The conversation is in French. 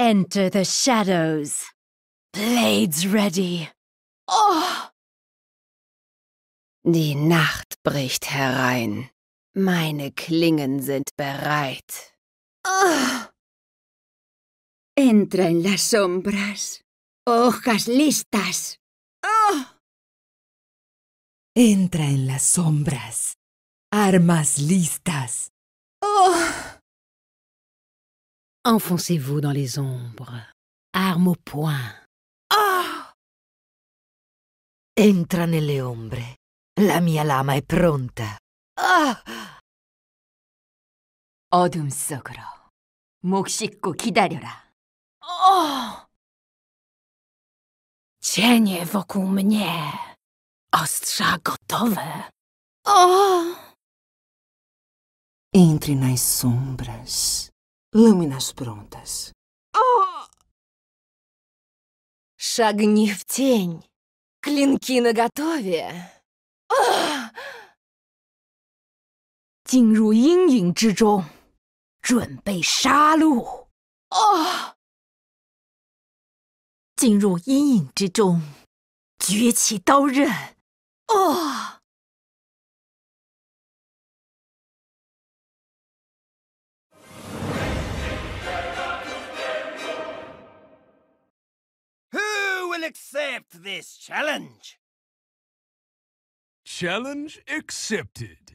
Enter the shadows. Blades ready. Oh! Die Nacht bricht herein. Meine Klingen sind bereit. Oh! Entra en las sombras. Hojas listas. Oh! Entra en las sombras. Armas listas. Oh! Enfoncez-vous dans les ombres. Arme au poing. Ah! Entra nelle ombre. La mia lama è pronta. Ah! 어둠 속으로 목 씻고 기다려라. Oh! Cienie wokół mnie. Ostrza gotowe. Oh! Entre nas sombras. Lâminas prontas. Oh! Шагни в тень. Клинки наготове. 进入阴影之中，准备杀戮。哦！进入阴影之中，举起刀刃。哦！ Will accept this challenge? Challenge accepted.